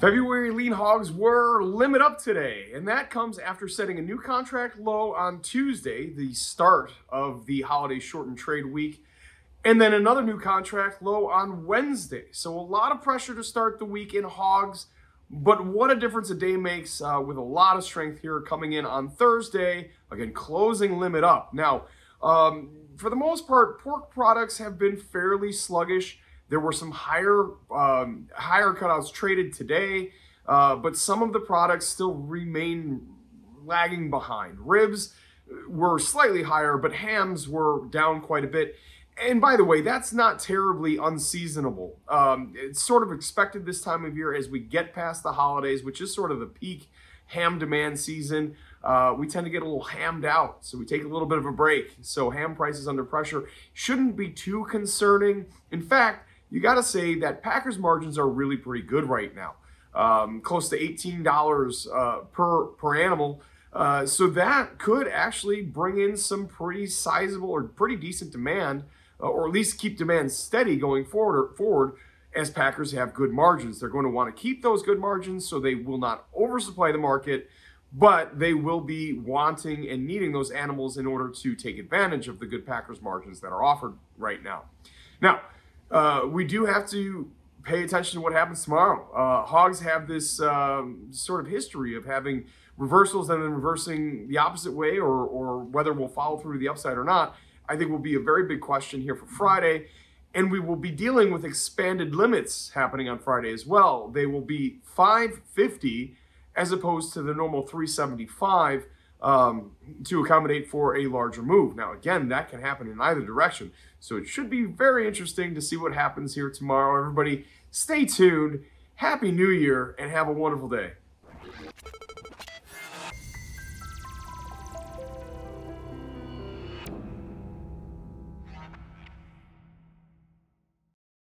February lean hogs were limit up today, and that comes after setting a new contract low on Tuesday, the start of the holiday shortened trade week, and then another new contract low on Wednesday. So a lot of pressure to start the week in hogs, but what a difference a day makes uh, with a lot of strength here coming in on Thursday. Again, closing limit up. Now, um, for the most part, pork products have been fairly sluggish. There were some higher um, higher cutouts traded today, uh, but some of the products still remain lagging behind. Ribs were slightly higher, but hams were down quite a bit. And by the way, that's not terribly unseasonable. Um, it's sort of expected this time of year as we get past the holidays, which is sort of the peak ham demand season. Uh, we tend to get a little hammed out, so we take a little bit of a break. So ham prices under pressure shouldn't be too concerning. In fact, you got to say that Packers margins are really pretty good right now, um, close to $18 uh, per, per animal. Uh, so that could actually bring in some pretty sizable or pretty decent demand, uh, or at least keep demand steady going forward. Forward, as Packers have good margins, they're going to want to keep those good margins, so they will not oversupply the market, but they will be wanting and needing those animals in order to take advantage of the good Packers margins that are offered right now. Now, uh, we do have to pay attention to what happens tomorrow. Uh, hogs have this um, sort of history of having reversals and then reversing the opposite way, or, or whether we'll follow through to the upside or not, I think will be a very big question here for Friday. And we will be dealing with expanded limits happening on Friday as well. They will be 550 as opposed to the normal 375 um, to accommodate for a larger move. Now, again, that can happen in either direction. So it should be very interesting to see what happens here tomorrow. Everybody, stay tuned. Happy New Year and have a wonderful day.